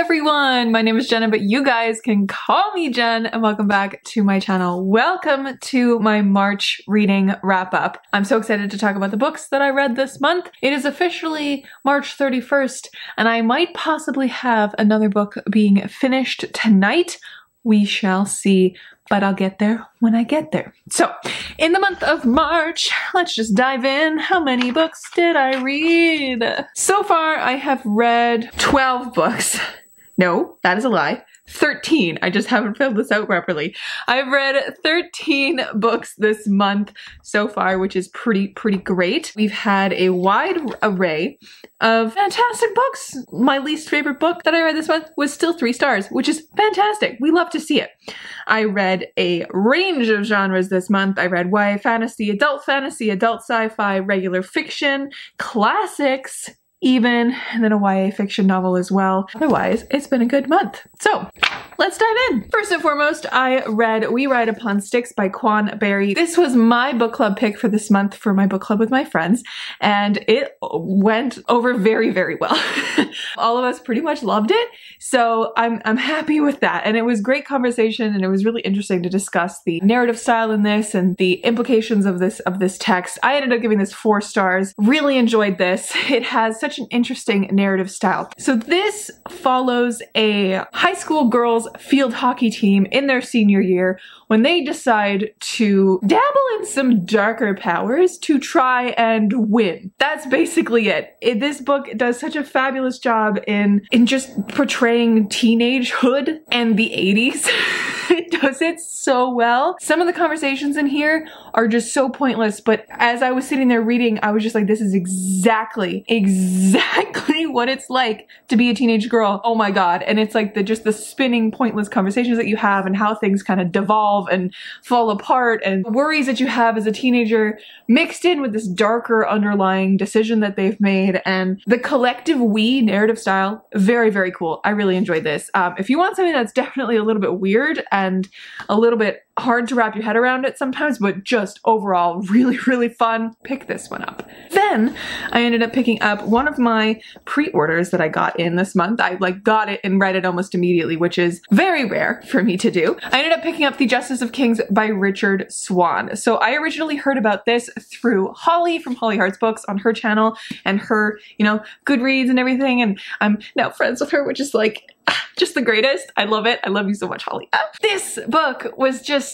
everyone, my name is Jenna, but you guys can call me Jen and welcome back to my channel. Welcome to my March reading wrap up. I'm so excited to talk about the books that I read this month. It is officially March 31st and I might possibly have another book being finished tonight. We shall see, but I'll get there when I get there. So, in the month of March, let's just dive in. How many books did I read? So far, I have read 12 books. No, that is a lie. 13. I just haven't filled this out properly. I've read 13 books this month so far, which is pretty, pretty great. We've had a wide array of fantastic books. My least favorite book that I read this month was still three stars, which is fantastic. We love to see it. I read a range of genres this month. I read YA fantasy, adult fantasy, adult sci-fi, regular fiction, classics, even, and then a YA fiction novel as well. Otherwise, it's been a good month. So, let's dive in. First and foremost, I read We Ride Upon Sticks by Quan Barry. This was my book club pick for this month for my book club with my friends, and it went over very, very well. All of us pretty much loved it, so I'm, I'm happy with that. And it was great conversation, and it was really interesting to discuss the narrative style in this and the implications of this of this text. I ended up giving this four stars. Really enjoyed this. It has such such an interesting narrative style. So this follows a high school girls field hockey team in their senior year when they decide to dabble in some darker powers to try and win. That's basically it. it this book does such a fabulous job in, in just portraying teenagehood and the 80s. it does it so well. Some of the conversations in here are just so pointless, but as I was sitting there reading, I was just like, this is exactly, exactly what it's like to be a teenage girl. Oh my god. And it's like the just the spinning pointless conversations that you have and how things kind of devolve and fall apart and worries that you have as a teenager mixed in with this darker underlying decision that they've made and the collective we narrative style very very cool i really enjoyed this um, if you want something that's definitely a little bit weird and a little bit hard to wrap your head around it sometimes, but just overall really, really fun. Pick this one up. Then I ended up picking up one of my pre-orders that I got in this month. I like got it and read it almost immediately, which is very rare for me to do. I ended up picking up The Justice of Kings by Richard Swan. So I originally heard about this through Holly from Holly Hearts Books on her channel and her, you know, Goodreads and everything. And I'm now friends with her, which is like just the greatest. I love it. I love you so much, Holly. Uh, this book was just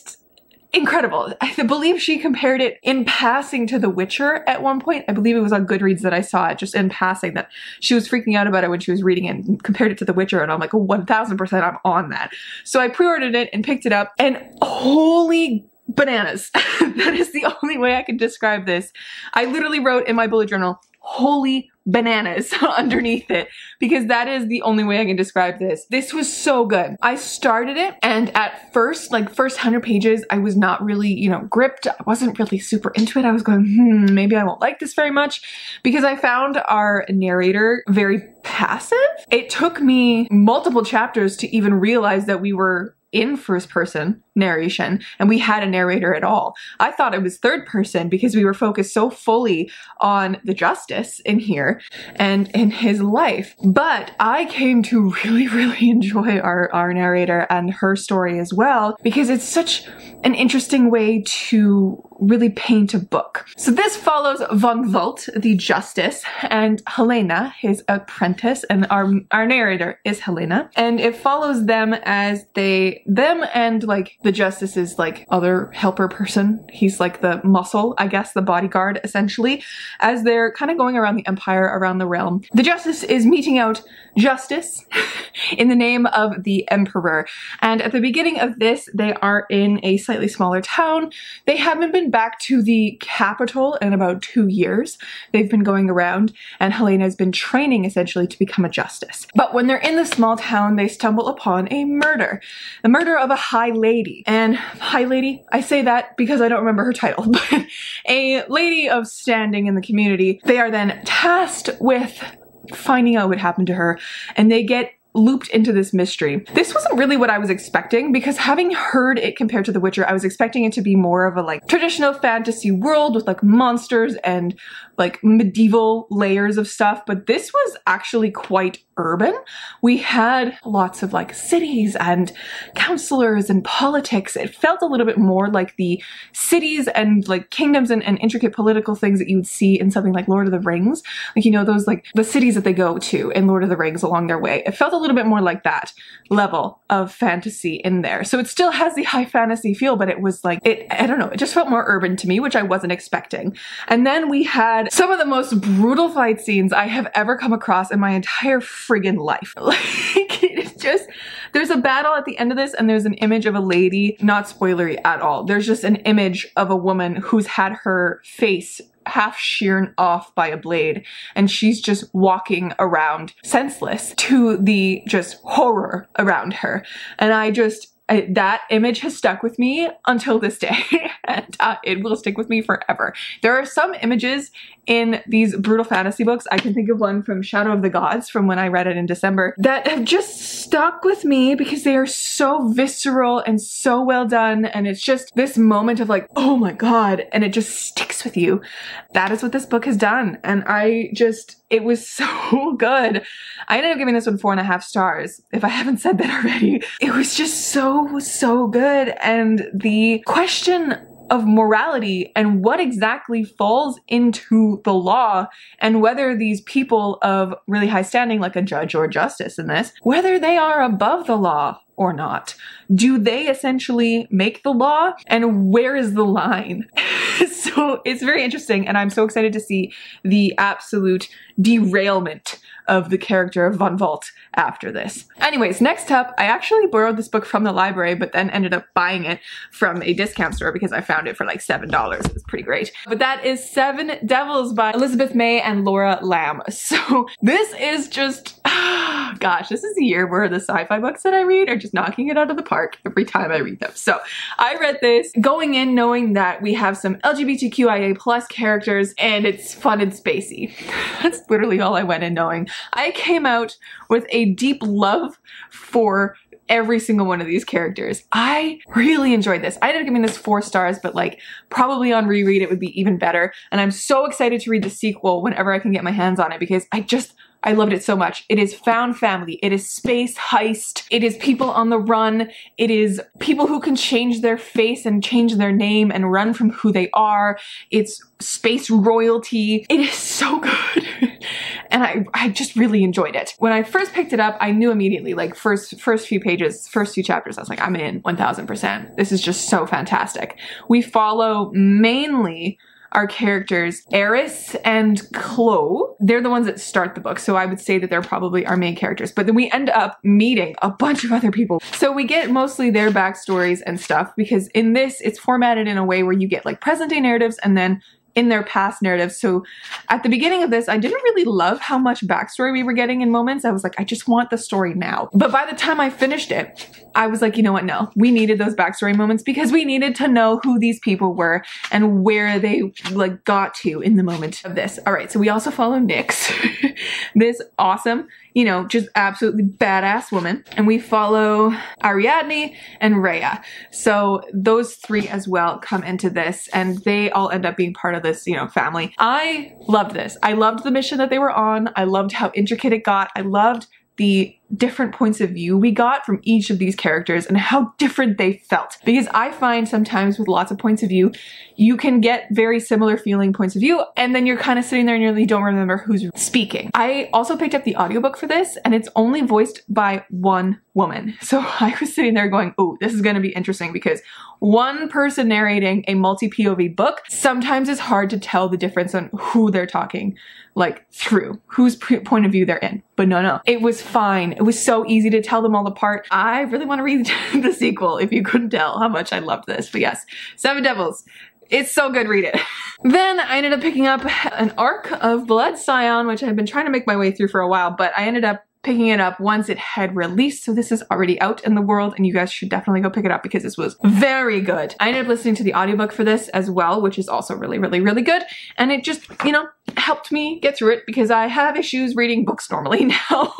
incredible. I believe she compared it in passing to The Witcher at one point. I believe it was on Goodreads that I saw it just in passing that she was freaking out about it when she was reading it and compared it to The Witcher and I'm like, 1000% I'm on that. So I pre-ordered it and picked it up and holy bananas. that is the only way I can describe this. I literally wrote in my bullet journal, holy bananas underneath it because that is the only way I can describe this. This was so good. I started it and at first, like first 100 pages, I was not really, you know, gripped. I wasn't really super into it. I was going, hmm, maybe I won't like this very much because I found our narrator very passive. It took me multiple chapters to even realize that we were in first person narration and we had a narrator at all. I thought it was third person because we were focused so fully on the justice in here and in his life. But I came to really, really enjoy our, our narrator and her story as well because it's such an interesting way to really paint a book. So this follows Vonvalt, the justice, and Helena, his apprentice, and our, our narrator is Helena. And it follows them as they, them and like the justice is like other helper person. He's like the muscle, I guess, the bodyguard essentially, as they're kind of going around the empire, around the realm. The justice is meeting out justice in the name of the emperor. And at the beginning of this, they are in a slightly smaller town. They haven't been back to the capital in about two years. They've been going around and Helena has been training essentially to become a justice. But when they're in the small town, they stumble upon a murder. The murder of a high lady and High Lady, I say that because I don't remember her title, but a lady of standing in the community. They are then tasked with finding out what happened to her and they get looped into this mystery. This wasn't really what I was expecting because having heard it compared to The Witcher, I was expecting it to be more of a like traditional fantasy world with like monsters and like medieval layers of stuff, but this was actually quite urban. We had lots of like cities and counselors and politics. It felt a little bit more like the cities and like kingdoms and, and intricate political things that you would see in something like Lord of the Rings. Like, you know, those like the cities that they go to in Lord of the Rings along their way. It felt a little bit more like that level of fantasy in there. So it still has the high fantasy feel, but it was like, it, I don't know, it just felt more urban to me, which I wasn't expecting. And then we had some of the most brutal fight scenes I have ever come across in my entire friggin' life. Like, it's just, there's a battle at the end of this and there's an image of a lady, not spoilery at all. There's just an image of a woman who's had her face half sheared off by a blade and she's just walking around senseless to the just horror around her. And I just, I, that image has stuck with me until this day and uh, it will stick with me forever. There are some images in these brutal fantasy books. I can think of one from Shadow of the Gods from when I read it in December that have just stuck with me because they are so visceral and so well done and it's just this moment of like, oh my god, and it just sticks with you. That is what this book has done and I just, it was so good. I ended up giving this one four and a half stars, if I haven't said that already. It was just so, so good and the question of morality and what exactly falls into the law and whether these people of really high standing like a judge or justice in this whether they are above the law or not. Do they essentially make the law and where is the line? So it's very interesting and i'm so excited to see the absolute derailment of the character of Vonvalt after this. Anyways, next up, I actually borrowed this book from the library, but then ended up buying it from a discount store because I found it for like $7. It was pretty great. But that is Seven Devils by Elizabeth May and Laura Lam. So this is just, gosh, this is a year where the sci-fi books that I read are just knocking it out of the park every time I read them. So I read this going in knowing that we have some LGBTQIA plus characters and it's fun and spacey. That's literally all I went in knowing. I came out with a deep love for every single one of these characters. I really enjoyed this. I ended up giving this four stars, but like probably on reread it would be even better. And I'm so excited to read the sequel whenever I can get my hands on it because I just, I loved it so much. It is found family. It is space heist. It is people on the run. It is people who can change their face and change their name and run from who they are. It's space royalty. It is so good. and I, I just really enjoyed it. When I first picked it up, I knew immediately, like first, first few pages, first few chapters, I was like, I'm in 1000%. This is just so fantastic. We follow mainly our characters, Eris and Chloe. They're the ones that start the book, so I would say that they're probably our main characters. But then we end up meeting a bunch of other people. So we get mostly their backstories and stuff because in this, it's formatted in a way where you get like present day narratives and then in their past narratives. So at the beginning of this, I didn't really love how much backstory we were getting in moments. I was like, I just want the story now. But by the time I finished it, I was like, you know what? No, we needed those backstory moments because we needed to know who these people were and where they like got to in the moment of this. All right. So we also follow Nyx, this awesome, you know, just absolutely badass woman. And we follow Ariadne and Rhea. So those three as well come into this and they all end up being part of this, you know, family. I loved this. I loved the mission that they were on. I loved how intricate it got. I loved the different points of view we got from each of these characters and how different they felt. Because I find sometimes with lots of points of view, you can get very similar feeling points of view and then you're kind of sitting there and you really don't remember who's speaking. I also picked up the audiobook for this and it's only voiced by one woman. So I was sitting there going, oh, this is going to be interesting because one person narrating a multi-POV book, sometimes it's hard to tell the difference on who they're talking like through, whose point of view they're in. But no, no, it was fine. It was so easy to tell them all apart. I really want to read the sequel if you couldn't tell how much I loved this. But yes, Seven Devils. It's so good, read it. then I ended up picking up an arc of Blood Scion, which I've been trying to make my way through for a while, but I ended up picking it up once it had released. So this is already out in the world and you guys should definitely go pick it up because this was very good. I ended up listening to the audiobook for this as well, which is also really, really, really good. And it just, you know, helped me get through it because I have issues reading books normally now.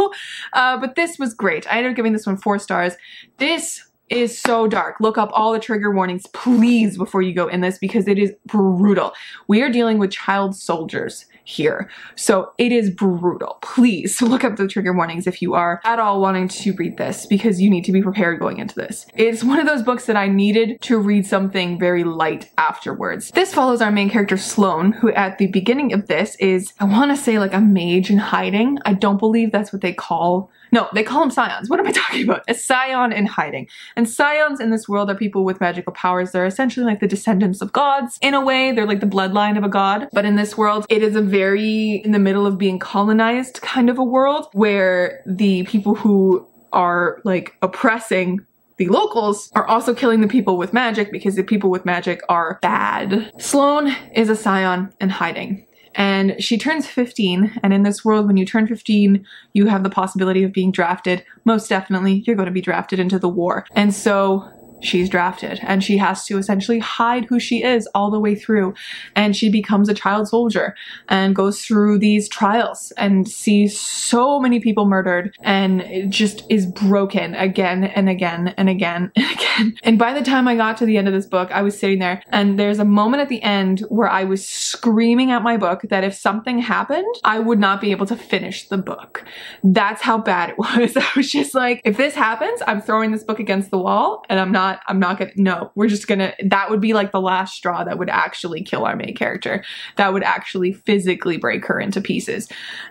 uh, but this was great. I ended up giving this one four stars. This is so dark. Look up all the trigger warnings, please, before you go in this because it is brutal. We are dealing with child soldiers here. So it is brutal. Please look up the trigger warnings if you are at all wanting to read this because you need to be prepared going into this. It's one of those books that I needed to read something very light afterwards. This follows our main character Sloane, who at the beginning of this is, I want to say like a mage in hiding. I don't believe that's what they call no, they call them scions. What am I talking about? A scion in hiding. And scions in this world are people with magical powers. They're essentially like the descendants of gods. In a way, they're like the bloodline of a god. But in this world, it is a very in the middle of being colonized kind of a world where the people who are like oppressing the locals are also killing the people with magic because the people with magic are bad. Sloane is a scion in hiding and she turns 15 and in this world when you turn 15 you have the possibility of being drafted. Most definitely you're going to be drafted into the war. And so she's drafted and she has to essentially hide who she is all the way through and she becomes a child soldier and goes through these trials and sees so many people murdered and it just is broken again and again and again and again. And by the time I got to the end of this book I was sitting there and there's a moment at the end where I was screaming at my book that if something happened I would not be able to finish the book. That's how bad it was. I was just like if this happens I'm throwing this book against the wall and I'm not not, I'm not gonna, no, we're just gonna, that would be like the last straw that would actually kill our main character. That would actually physically break her into pieces.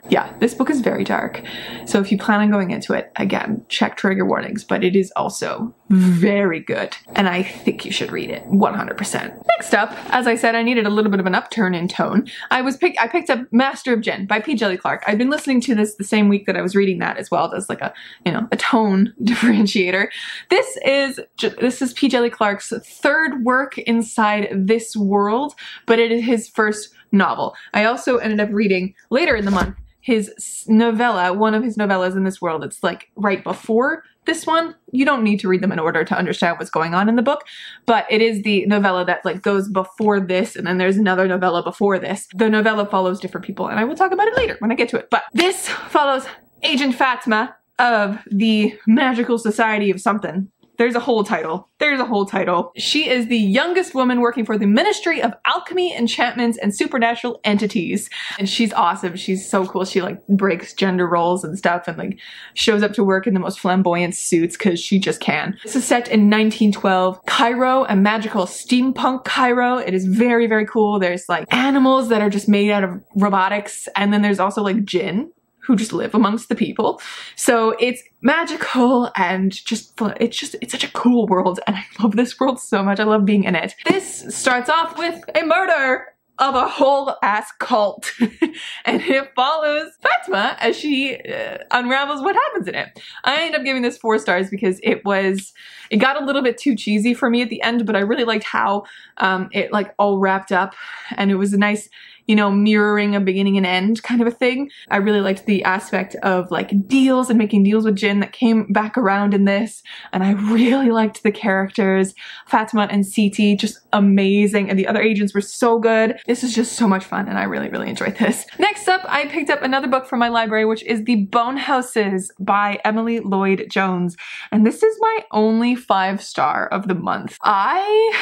Yeah, this book is very dark. So if you plan on going into it, again, check trigger warnings, but it is also very good. And I think you should read it 100%. Next up, as I said, I needed a little bit of an upturn in tone. I was pick I picked up Master of Djinn by P. Djeli Clark. I've been listening to this the same week that I was reading that as well as like a, you know, a tone differentiator. This is this is P. Djeli Clark's third work inside this world, but it is his first novel. I also ended up reading later in the month his novella, one of his novellas in this world. It's like right before this one. You don't need to read them in order to understand what's going on in the book, but it is the novella that like goes before this and then there's another novella before this. The novella follows different people and I will talk about it later when I get to it. But this follows Agent Fatma of the Magical Society of something. There's a whole title. There's a whole title. She is the youngest woman working for the Ministry of Alchemy, Enchantments, and Supernatural Entities. And she's awesome. She's so cool. She like breaks gender roles and stuff and like shows up to work in the most flamboyant suits because she just can. This is set in 1912 Cairo, a magical steampunk Cairo. It is very, very cool. There's like animals that are just made out of robotics. And then there's also like jinn who just live amongst the people. So it's magical and just, it's just, it's such a cool world and I love this world so much. I love being in it. This starts off with a murder of a whole ass cult and it follows Fatma as she uh, unravels what happens in it. I end up giving this four stars because it was, it got a little bit too cheesy for me at the end, but I really liked how um, it like all wrapped up and it was a nice, you know, mirroring a beginning and end kind of a thing. I really liked the aspect of like deals and making deals with jinn that came back around in this. And I really liked the characters. Fatima and Siti, just amazing. And the other agents were so good. This is just so much fun and I really, really enjoyed this. Next up, I picked up another book from my library, which is The Bone Houses by Emily Lloyd Jones. And this is my only five star of the month. I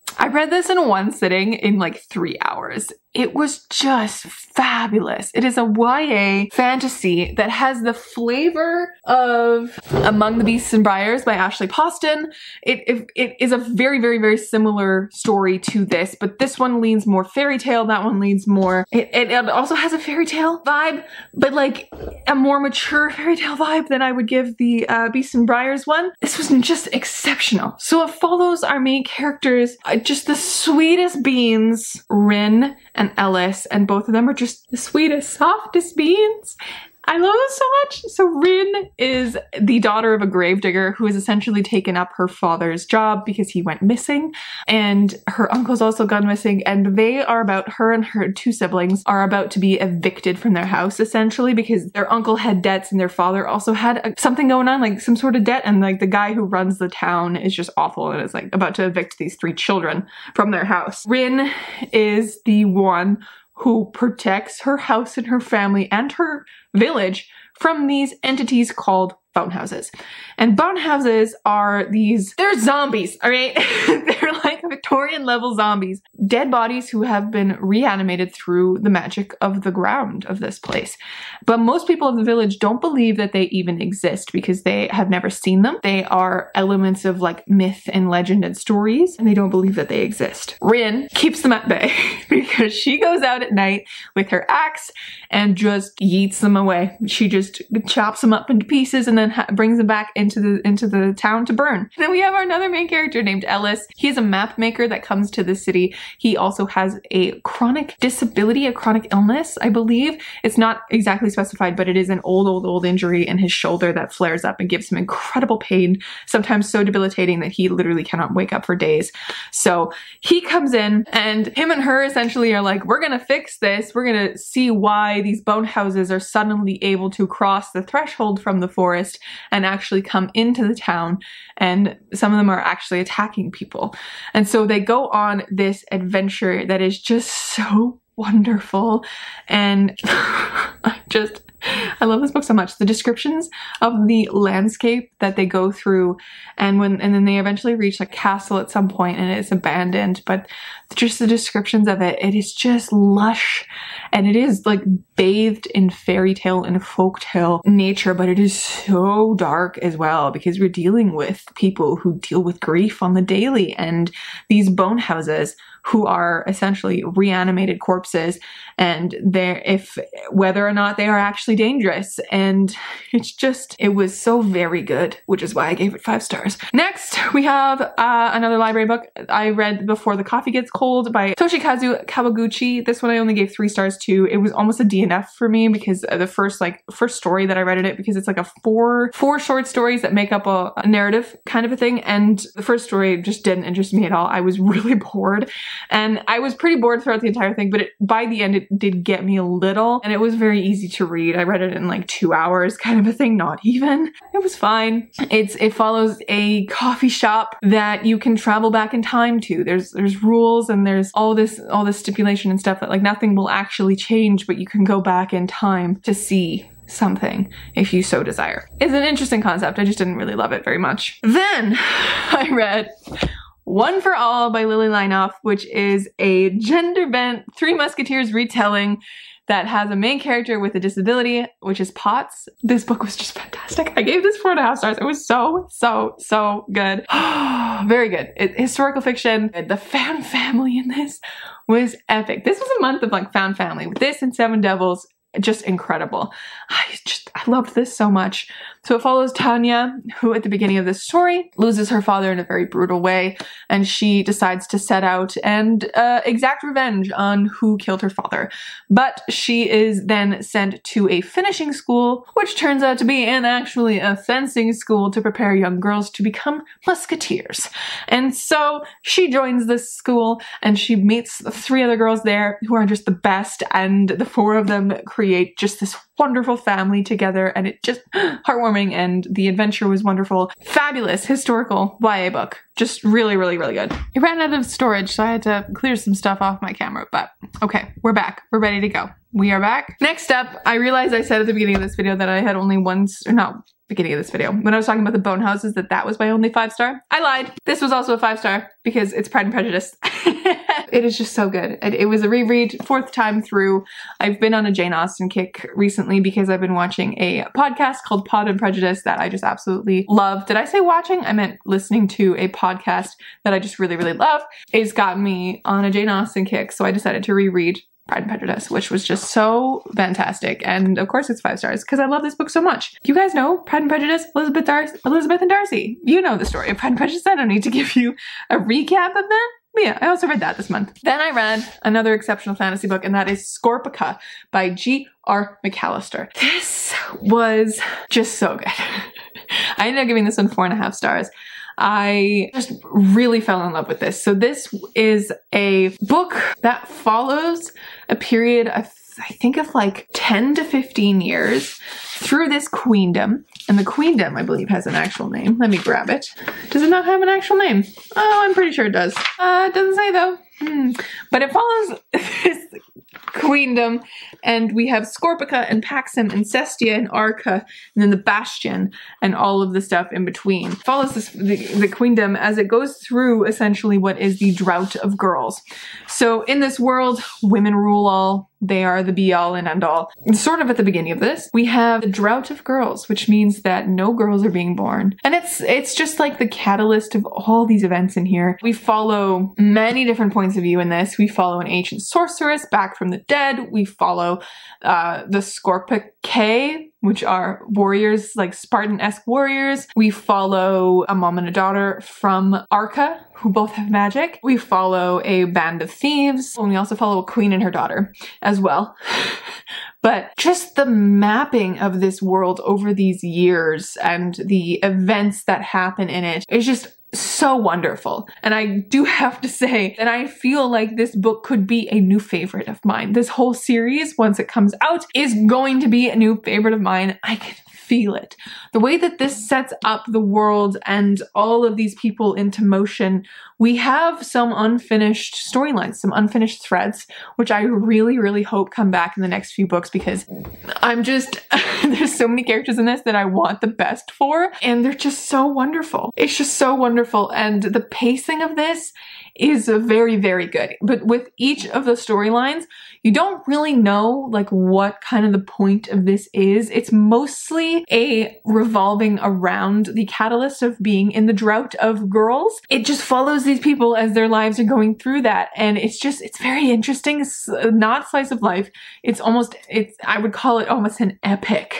I read this in one sitting in like three hours. It was just fabulous. It is a YA fantasy that has the flavor of Among the Beasts and Briars by Ashley Poston. It, it, it is a very, very, very similar story to this, but this one leans more fairy tale. That one leans more, it, it, it also has a fairy tale vibe, but like a more mature fairy tale vibe than I would give the uh, Beasts and Briars one. This was just exceptional. So it follows our main characters, uh, just the sweetest beans, Ryn and Ellis, and both of them are just the sweetest, softest beans. I love this so much. So Ryn is the daughter of a gravedigger who has essentially taken up her father's job because he went missing. And her uncle's also gone missing. And they are about, her and her two siblings are about to be evicted from their house essentially because their uncle had debts and their father also had a, something going on, like some sort of debt. And like the guy who runs the town is just awful and is like about to evict these three children from their house. Ryn is the one who protects her house and her family and her village from these entities called bone houses. And bone houses are these, they're zombies, all right? they're like Victorian level zombies. Dead bodies who have been reanimated through the magic of the ground of this place. But most people of the village don't believe that they even exist because they have never seen them. They are elements of like myth and legend and stories, and they don't believe that they exist. Ryn keeps them at bay because she goes out at night with her axe and just yeets them away. She just chops them up into pieces and then brings them back into the into the town to burn. And then we have our another main character named Ellis. He's a map maker that comes to the city. He also has a chronic disability, a chronic illness, I believe. It's not exactly specified, but it is an old, old, old injury in his shoulder that flares up and gives him incredible pain, sometimes so debilitating that he literally cannot wake up for days. So he comes in and him and her essentially are like, we're gonna fix this. We're gonna see why these bone houses are suddenly able to cross the threshold from the forest and actually come into the town and some of them are actually attacking people. And so they go on this adventure that is just so wonderful and I just I love this book so much. The descriptions of the landscape that they go through and when and then they eventually reach a castle at some point and it's abandoned, but just the descriptions of it, it is just lush and it is like bathed in fairy tale and folk tale nature, but it is so dark as well because we're dealing with people who deal with grief on the daily and these bone houses who are essentially reanimated corpses and they're if whether or not they are actually dangerous and it's just it was so very good which is why I gave it five stars. Next we have uh, another library book I read Before the Coffee Gets Cold by Toshikazu Kawaguchi. This one I only gave three stars to. It was almost a DNF for me because the first like first story that I read in it because it's like a four four short stories that make up a, a narrative kind of a thing and the first story just didn't interest me at all. I was really bored and I was pretty bored throughout the entire thing, but it, by the end, it did get me a little, and it was very easy to read. I read it in like two hours, kind of a thing, not even. It was fine. It's It follows a coffee shop that you can travel back in time to. There's there's rules and there's all this all this stipulation and stuff that like nothing will actually change, but you can go back in time to see something if you so desire. It's an interesting concept. I just didn't really love it very much. Then I read one for All by Lillie Lainoff, which is a gender bent Three Musketeers retelling that has a main character with a disability, which is POTS. This book was just fantastic. I gave this four and a half stars. It was so, so, so good. Very good. It, historical fiction. The fan family in this was epic. This was a month of like fan family. With this and Seven Devils, just incredible. I just, I loved this so much. So it follows Tania, who at the beginning of this story loses her father in a very brutal way, and she decides to set out and uh, exact revenge on who killed her father. But she is then sent to a finishing school, which turns out to be an actually a fencing school to prepare young girls to become musketeers. And so she joins this school and she meets three other girls there who are just the best, and the four of them create just this wonderful family together and it just heartwarming and the adventure was wonderful. Fabulous historical YA book. Just really, really, really good. It ran out of storage, so I had to clear some stuff off my camera, but okay, we're back. We're ready to go. We are back. Next up, I realized I said at the beginning of this video that I had only one, or not beginning of this video, when I was talking about the bone houses, that that was my only five star. I lied. This was also a five star because it's Pride and Prejudice. it is just so good. It, it, was a reread, fourth time through. I've been on a Jane Austen kick recently because I've been watching a podcast called Pod and Prejudice that I just absolutely love. Did I say watching? I meant listening to a podcast that I just really, really love. It's got me on a Jane Austen kick, so I decided to reread Pride and Prejudice, which was just so fantastic. And of course it's five stars because I love this book so much. You guys know Pride and Prejudice, Elizabeth, Dar- Elizabeth and Darcy. You know the story of Pride and Prejudice. I don't need to give you a recap of that. But yeah, I also read that this month. Then I read another exceptional fantasy book, and that is Scorpica by G.R. Macallister. This was just so good. I ended up giving this one four and a half stars. I just really fell in love with this. So this is a book that follows a period of I think of like 10 to 15 years through this queendom. And the queendom, I believe, has an actual name. Let me grab it. Does it not have an actual name? Oh, I'm pretty sure it does. Uh, it doesn't say though. Hmm. But it follows this queendom, and we have Scorpica and Paxim and Cestia and Arca, and then the Bastion and all of the stuff in between. It follows this the, the queendom as it goes through essentially what is the drought of girls. So in this world, women rule all, they are the be all and end all. Sort of at the beginning of this, we have the drought of girls, which means that no girls are being born. And it's it's just like the catalyst of all these events in here. We follow many different points of view in this. We follow an ancient sorceress back from the dead. We follow uh, the Scorpicae, which are warriors, like Spartan-esque warriors. We follow a mom and a daughter from Arca, who both have magic. We follow a band of thieves, and we also follow a queen and her daughter as well. but just the mapping of this world over these years and the events that happen in it is just so wonderful. And I do have to say that I feel like this book could be a new favorite of mine. This whole series, once it comes out, is going to be a new favorite of mine. I can feel it. The way that this sets up the world and all of these people into motion, we have some unfinished storylines, some unfinished threads, which I really, really hope come back in the next few books because I'm just, there's so many characters in this that I want the best for, and they're just so wonderful. It's just so wonderful. And the pacing of this is very, very good. But with each of the storylines, you don't really know like what kind of the point of this is. It's mostly a revolving around the catalyst of being in the drought of girls. It just follows these people as their lives are going through that. And it's just, it's very interesting. It's not slice of life. It's almost, it's, I would call it almost an epic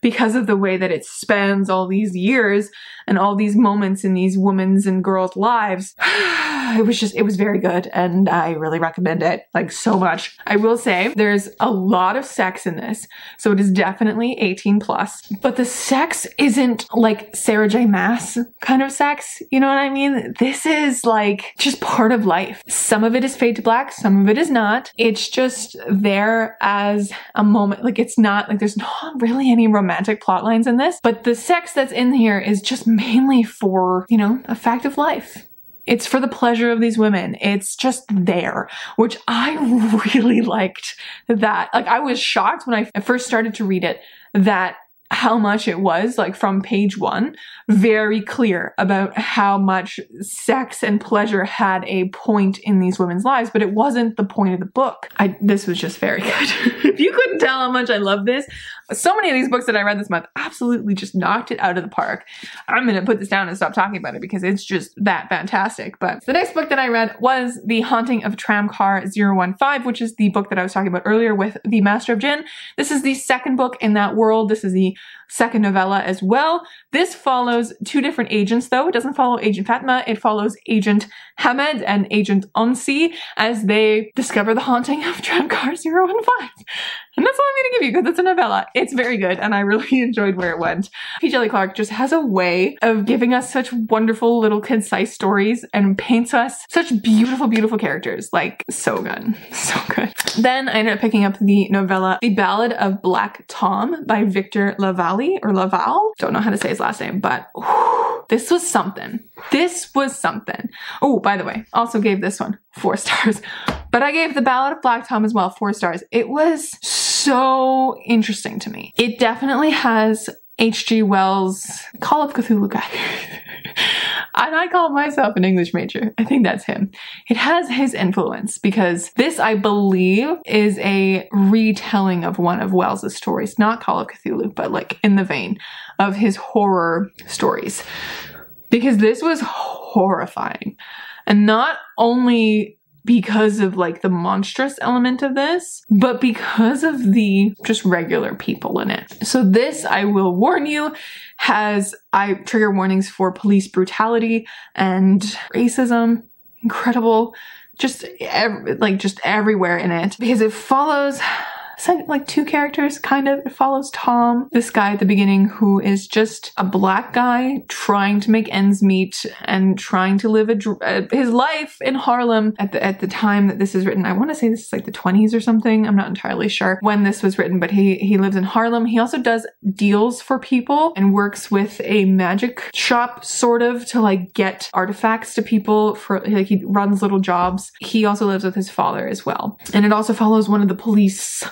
because of the way that it spans all these years and all these moments in these women's and girls' lives. it was just, it was very good and I really recommend it like so much. I will say there's a lot of sex in this, so it is definitely 18 plus, but the sex isn't like Sarah J Maas kind of sex, you know what I mean? This is like just part of life. Some of it is fade to black, some of it is not. It's just there as a moment, like it's not, like there's not really any romantic plot lines in this, but the sex that's in here is just mainly for, you know, a fact of life. It's for the pleasure of these women. It's just there, which I really liked that. Like, I was shocked when I first started to read it that how much it was, like from page one, very clear about how much sex and pleasure had a point in these women's lives, but it wasn't the point of the book. I, this was just very good. if you couldn't tell how much I love this, so many of these books that I read this month absolutely just knocked it out of the park. I'm gonna put this down and stop talking about it because it's just that fantastic. But the next book that I read was The Haunting of Tramcar 015, which is the book that I was talking about earlier with The Master of Djinn. This is the second book in that world. This is the second novella as well. This follows two different agents though. It doesn't follow Agent Fatma, it follows Agent Hamed and Agent Onsi as they discover the haunting of Tramcar 015. And that's all I'm gonna give you because it's a novella. It's very good and I really enjoyed where it went. P. Djeli Clark just has a way of giving us such wonderful little concise stories and paints us such beautiful, beautiful characters. Like so good, so good. Then I ended up picking up the novella The Ballad of Black Tom by Victor Lavallee or Laval. Don't know how to say his last name, but whew, this was something. This was something. Oh, by the way, also gave this one four stars. But I gave The Ballad of Black Tom as well four stars. It was so interesting to me. It definitely has H.G. Wells' Call of Cthulhu guy. and I call myself an English major. I think that's him. It has his influence because this, I believe, is a retelling of one of Wells's stories, not Call of Cthulhu, but like in the vein of his horror stories. Because this was horrifying. And not only because of like the monstrous element of this, but because of the just regular people in it. So this, I will warn you, has I trigger warnings for police brutality and racism. incredible just ev- like just everywhere in it because it follows like two characters kind of. It follows tom this guy at the beginning who is just a black guy trying to make ends meet and trying to live a, uh, his life in harlem at the at the time that this is written. I want to say this is like the 20s or something. I'm not entirely sure when this was written but he he lives in harlem. He also does deals for people and works with a magic shop sort of to like get artifacts to people for like he runs little jobs. He also lives with his father as well. And it also follows one of the police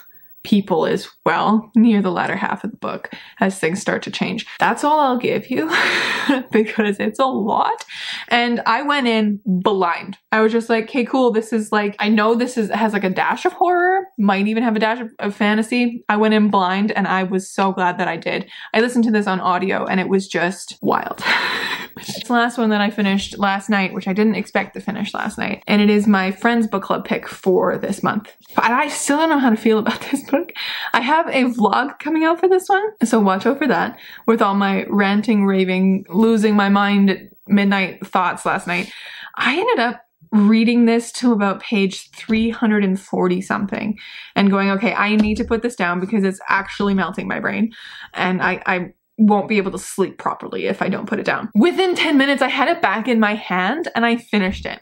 people as well near the latter half of the book as things start to change. That's all I'll give you because it's a lot. And I went in blind. I was just like, okay, cool. This is like, I know this is has like a dash of horror, might even have a dash of, of fantasy. I went in blind and I was so glad that I did. I listened to this on audio and it was just wild. It's the last one that I finished last night, which I didn't expect to finish last night. And it is my friend's book club pick for this month. But I still don't know how to feel about this book. I have a vlog coming out for this one. So watch out for that with all my ranting, raving, losing my mind midnight thoughts last night. I ended up reading this to about page 340 something and going, okay, I need to put this down because it's actually melting my brain. And I, I won't be able to sleep properly if I don't put it down. Within 10 minutes, I had it back in my hand and I finished it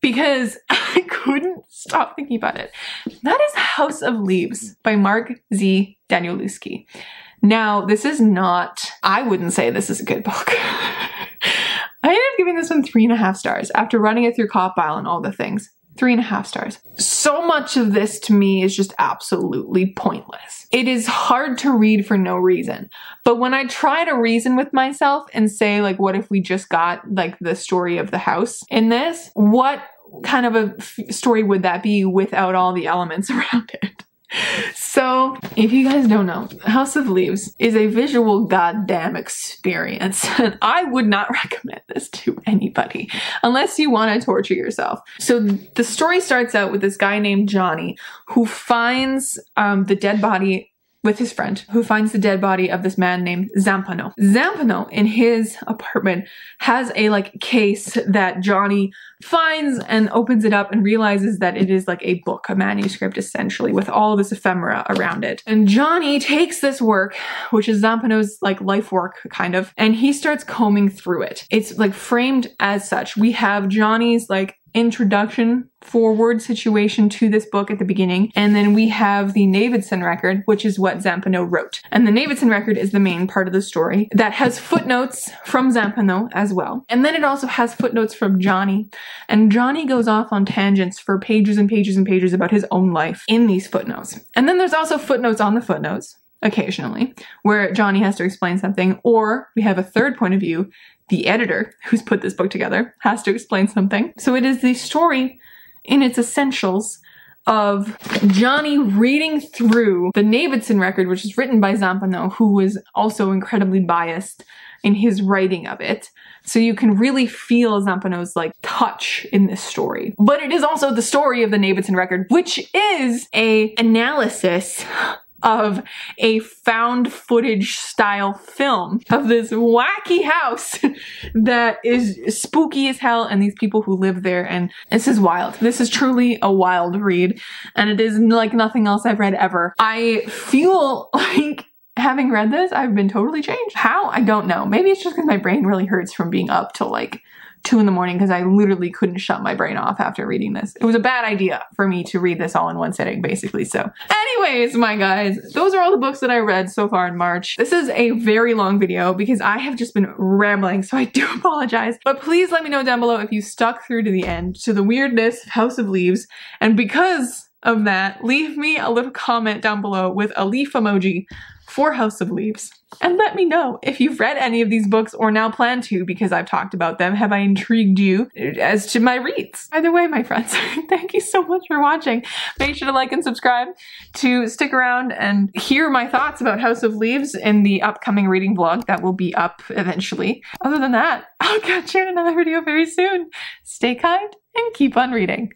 because I couldn't stop thinking about it. That is House of Leaves by Mark Z. Danielewski. Now, this is not, I wouldn't say this is a good book. I ended up giving this one three and a half stars after running it through CAWPILE and all the things. Three and a half stars. So much of this to me is just absolutely pointless. It is hard to read for no reason. But when I try to reason with myself and say, like, what if we just got like the story of the house in this? What kind of a story would that be without all the elements around it? So, if you guys don't know, House of Leaves is a visual goddamn experience, and I would not recommend this to anybody unless you want to torture yourself. So, the story starts out with this guy named Johnny who finds um, the dead body with his friend who finds the dead body of this man named Zampano. Zampano in his apartment has a like case that Johnny finds and opens it up and realizes that it is like a book, a manuscript essentially with all of this ephemera around it. And Johnny takes this work, which is Zampano's like life work kind of, and he starts combing through it. It's like framed as such. We have Johnny's like introduction forward situation to this book at the beginning. And then we have the Navidson record, which is what Zampano wrote. And the Navidson record is the main part of the story that has footnotes from Zampano as well. And then it also has footnotes from Johnny. And Johnny goes off on tangents for pages and pages and pages about his own life in these footnotes. And then there's also footnotes on the footnotes occasionally where Johnny has to explain something, or we have a third point of view the editor who's put this book together has to explain something. So it is the story in its essentials of Johnny reading through the Navidson record, which is written by Zampano, who was also incredibly biased in his writing of it. So you can really feel Zampano's like touch in this story. But it is also the story of the Navidson record, which is a analysis of a found footage style film of this wacky house that is spooky as hell and these people who live there and this is wild. This is truly a wild read and it is like nothing else I've read ever. I feel like having read this, I've been totally changed. How? I don't know. Maybe it's just because my brain really hurts from being up till like two in the morning because I literally couldn't shut my brain off after reading this. It was a bad idea for me to read this all in one sitting, basically. So anyways, my guys, those are all the books that I read so far in March. This is a very long video because I have just been rambling, so I do apologize. But please let me know down below if you stuck through to the end, to the weirdness of House of Leaves. And because of that, leave me a little comment down below with a leaf emoji for House of Leaves. And let me know if you've read any of these books or now plan to because I've talked about them. Have I intrigued you as to my reads? Either way, my friends, thank you so much for watching. Make sure to like and subscribe to stick around and hear my thoughts about House of Leaves in the upcoming reading vlog that will be up eventually. Other than that, I'll catch you in another video very soon. Stay kind and keep on reading.